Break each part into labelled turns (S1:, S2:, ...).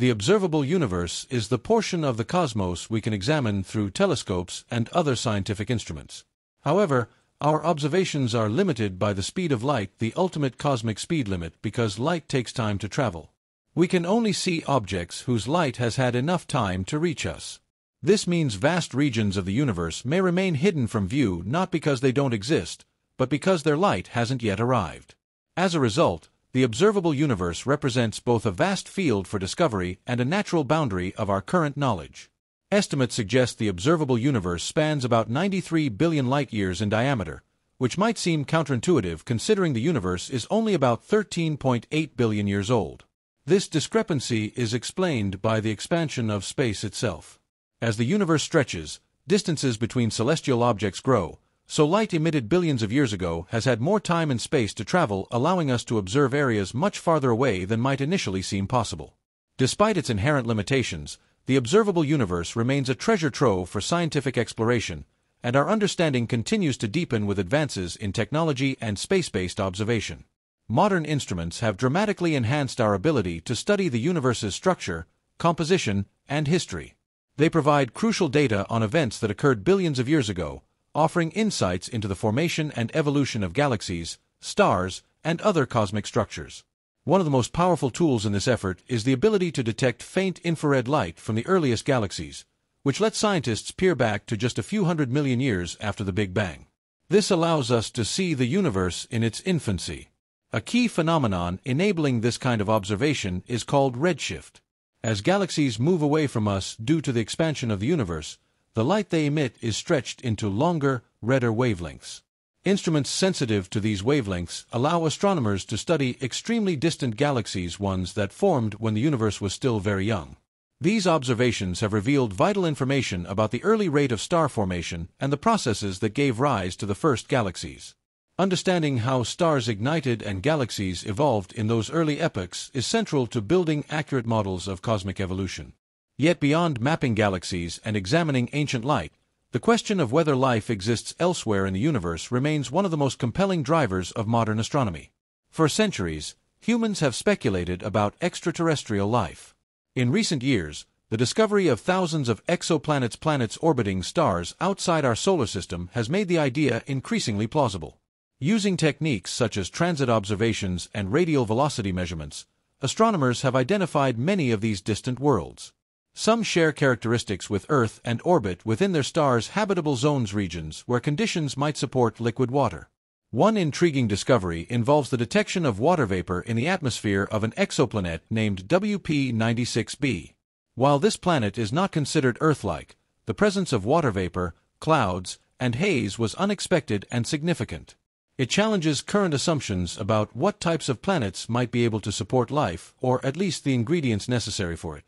S1: The observable universe is the portion of the cosmos we can examine through telescopes and other scientific instruments. However, our observations are limited by the speed of light, the ultimate cosmic speed limit, because light takes time to travel. We can only see objects whose light has had enough time to reach us. This means vast regions of the universe may remain hidden from view not because they don't exist, but because their light hasn't yet arrived. As a result, the observable universe represents both a vast field for discovery and a natural boundary of our current knowledge. Estimates suggest the observable universe spans about 93 billion light-years in diameter, which might seem counterintuitive considering the universe is only about 13.8 billion years old. This discrepancy is explained by the expansion of space itself. As the universe stretches, distances between celestial objects grow, so light emitted billions of years ago has had more time and space to travel allowing us to observe areas much farther away than might initially seem possible. Despite its inherent limitations, the observable universe remains a treasure trove for scientific exploration, and our understanding continues to deepen with advances in technology and space-based observation. Modern instruments have dramatically enhanced our ability to study the universe's structure, composition, and history. They provide crucial data on events that occurred billions of years ago, offering insights into the formation and evolution of galaxies, stars, and other cosmic structures. One of the most powerful tools in this effort is the ability to detect faint infrared light from the earliest galaxies, which lets scientists peer back to just a few hundred million years after the Big Bang. This allows us to see the universe in its infancy. A key phenomenon enabling this kind of observation is called redshift. As galaxies move away from us due to the expansion of the universe, the light they emit is stretched into longer, redder wavelengths. Instruments sensitive to these wavelengths allow astronomers to study extremely distant galaxies ones that formed when the universe was still very young. These observations have revealed vital information about the early rate of star formation and the processes that gave rise to the first galaxies. Understanding how stars ignited and galaxies evolved in those early epochs is central to building accurate models of cosmic evolution. Yet beyond mapping galaxies and examining ancient light, the question of whether life exists elsewhere in the universe remains one of the most compelling drivers of modern astronomy. For centuries, humans have speculated about extraterrestrial life. In recent years, the discovery of thousands of exoplanets planets orbiting stars outside our solar system has made the idea increasingly plausible. Using techniques such as transit observations and radial velocity measurements, astronomers have identified many of these distant worlds. Some share characteristics with Earth and orbit within their star's habitable zones regions where conditions might support liquid water. One intriguing discovery involves the detection of water vapor in the atmosphere of an exoplanet named WP96b. While this planet is not considered Earth-like, the presence of water vapor, clouds, and haze was unexpected and significant. It challenges current assumptions about what types of planets might be able to support life, or at least the ingredients necessary for it.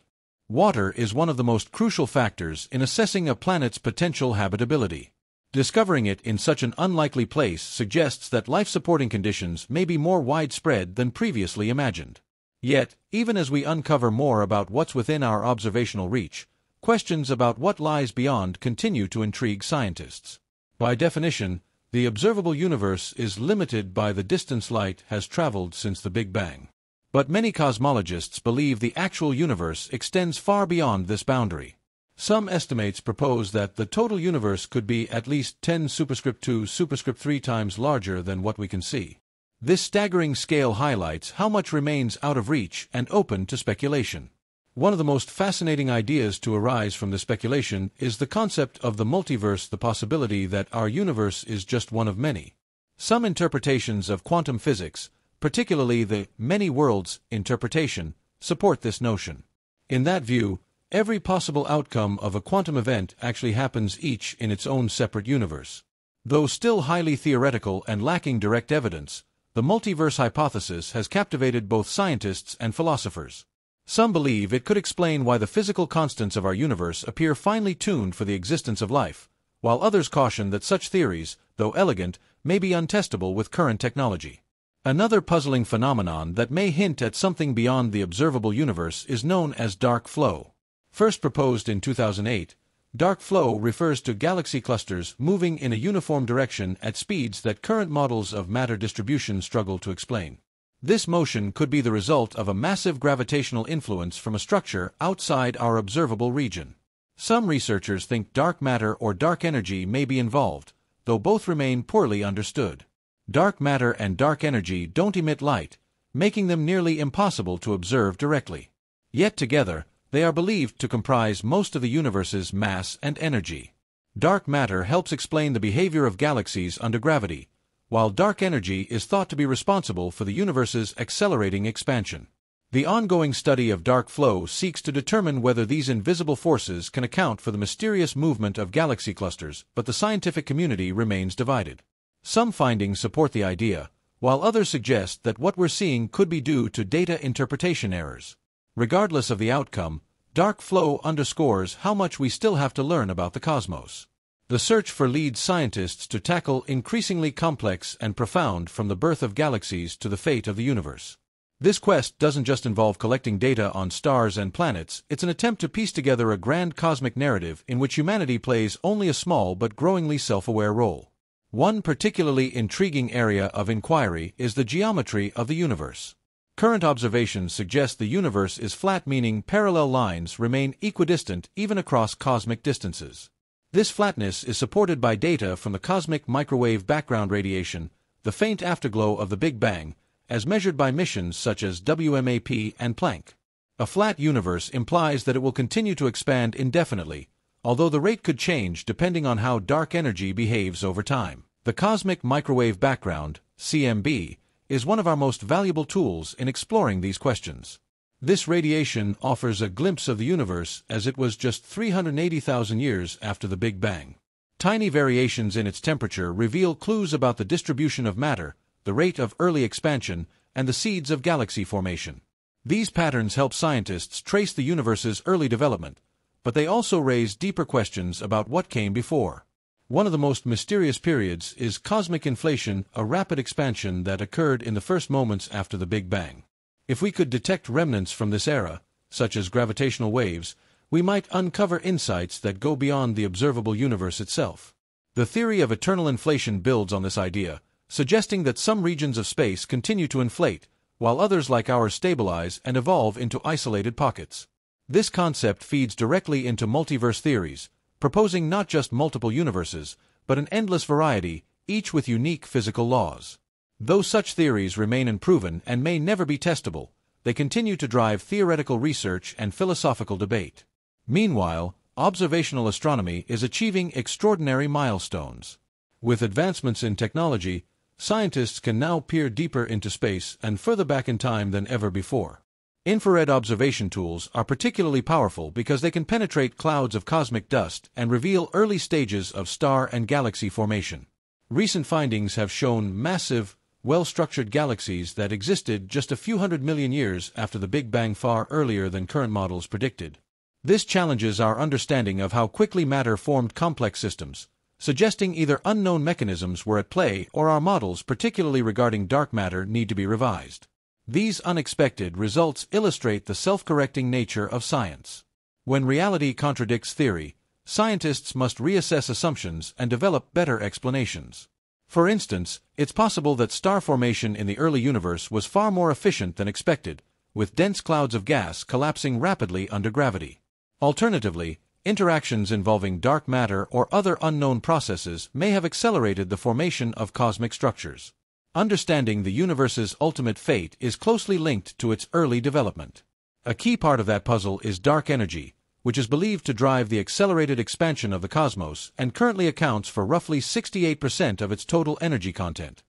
S1: Water is one of the most crucial factors in assessing a planet's potential habitability. Discovering it in such an unlikely place suggests that life-supporting conditions may be more widespread than previously imagined. Yet, even as we uncover more about what's within our observational reach, questions about what lies beyond continue to intrigue scientists. By definition, the observable universe is limited by the distance light has traveled since the Big Bang. But many cosmologists believe the actual universe extends far beyond this boundary. Some estimates propose that the total universe could be at least 10 superscript 2 superscript 3 times larger than what we can see. This staggering scale highlights how much remains out of reach and open to speculation. One of the most fascinating ideas to arise from the speculation is the concept of the multiverse the possibility that our universe is just one of many. Some interpretations of quantum physics particularly the many worlds interpretation, support this notion. In that view, every possible outcome of a quantum event actually happens each in its own separate universe. Though still highly theoretical and lacking direct evidence, the multiverse hypothesis has captivated both scientists and philosophers. Some believe it could explain why the physical constants of our universe appear finely tuned for the existence of life, while others caution that such theories, though elegant, may be untestable with current technology. Another puzzling phenomenon that may hint at something beyond the observable universe is known as dark flow. First proposed in 2008, dark flow refers to galaxy clusters moving in a uniform direction at speeds that current models of matter distribution struggle to explain. This motion could be the result of a massive gravitational influence from a structure outside our observable region. Some researchers think dark matter or dark energy may be involved, though both remain poorly understood. Dark matter and dark energy don't emit light, making them nearly impossible to observe directly. Yet together, they are believed to comprise most of the universe's mass and energy. Dark matter helps explain the behavior of galaxies under gravity, while dark energy is thought to be responsible for the universe's accelerating expansion. The ongoing study of dark flow seeks to determine whether these invisible forces can account for the mysterious movement of galaxy clusters, but the scientific community remains divided. Some findings support the idea, while others suggest that what we're seeing could be due to data interpretation errors. Regardless of the outcome, dark flow underscores how much we still have to learn about the cosmos. The search for lead scientists to tackle increasingly complex and profound from the birth of galaxies to the fate of the universe. This quest doesn't just involve collecting data on stars and planets, it's an attempt to piece together a grand cosmic narrative in which humanity plays only a small but growingly self-aware role. One particularly intriguing area of inquiry is the geometry of the universe. Current observations suggest the universe is flat meaning parallel lines remain equidistant even across cosmic distances. This flatness is supported by data from the cosmic microwave background radiation, the faint afterglow of the Big Bang, as measured by missions such as WMAP and Planck. A flat universe implies that it will continue to expand indefinitely, although the rate could change depending on how dark energy behaves over time. The cosmic microwave background, CMB, is one of our most valuable tools in exploring these questions. This radiation offers a glimpse of the universe as it was just 380,000 years after the Big Bang. Tiny variations in its temperature reveal clues about the distribution of matter, the rate of early expansion, and the seeds of galaxy formation. These patterns help scientists trace the universe's early development, but they also raise deeper questions about what came before. One of the most mysterious periods is cosmic inflation, a rapid expansion that occurred in the first moments after the Big Bang. If we could detect remnants from this era, such as gravitational waves, we might uncover insights that go beyond the observable universe itself. The theory of eternal inflation builds on this idea, suggesting that some regions of space continue to inflate, while others like ours stabilize and evolve into isolated pockets. This concept feeds directly into multiverse theories, proposing not just multiple universes, but an endless variety, each with unique physical laws. Though such theories remain unproven and may never be testable, they continue to drive theoretical research and philosophical debate. Meanwhile, observational astronomy is achieving extraordinary milestones. With advancements in technology, scientists can now peer deeper into space and further back in time than ever before. Infrared observation tools are particularly powerful because they can penetrate clouds of cosmic dust and reveal early stages of star and galaxy formation. Recent findings have shown massive, well-structured galaxies that existed just a few hundred million years after the Big Bang far earlier than current models predicted. This challenges our understanding of how quickly matter formed complex systems, suggesting either unknown mechanisms were at play or our models, particularly regarding dark matter, need to be revised. These unexpected results illustrate the self-correcting nature of science. When reality contradicts theory, scientists must reassess assumptions and develop better explanations. For instance, it's possible that star formation in the early universe was far more efficient than expected, with dense clouds of gas collapsing rapidly under gravity. Alternatively, interactions involving dark matter or other unknown processes may have accelerated the formation of cosmic structures. Understanding the universe's ultimate fate is closely linked to its early development. A key part of that puzzle is dark energy, which is believed to drive the accelerated expansion of the cosmos and currently accounts for roughly 68% of its total energy content.